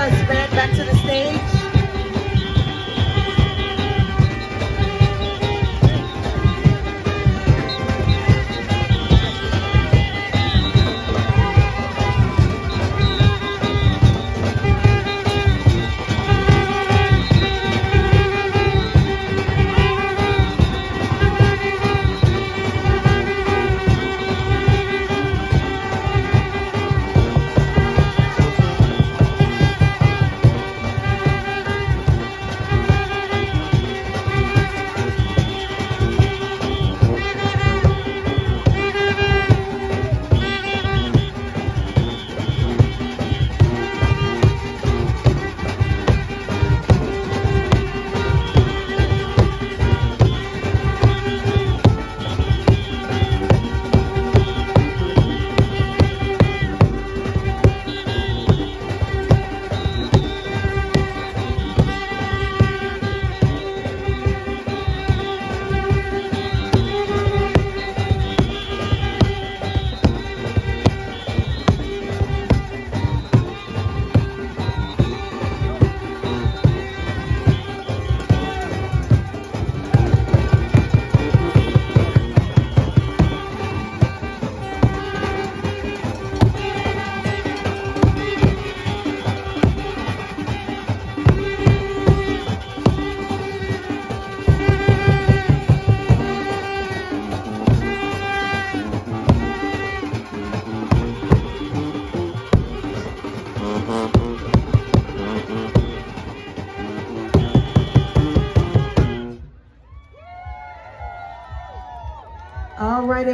us back to the stage.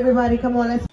Everybody, come on, let's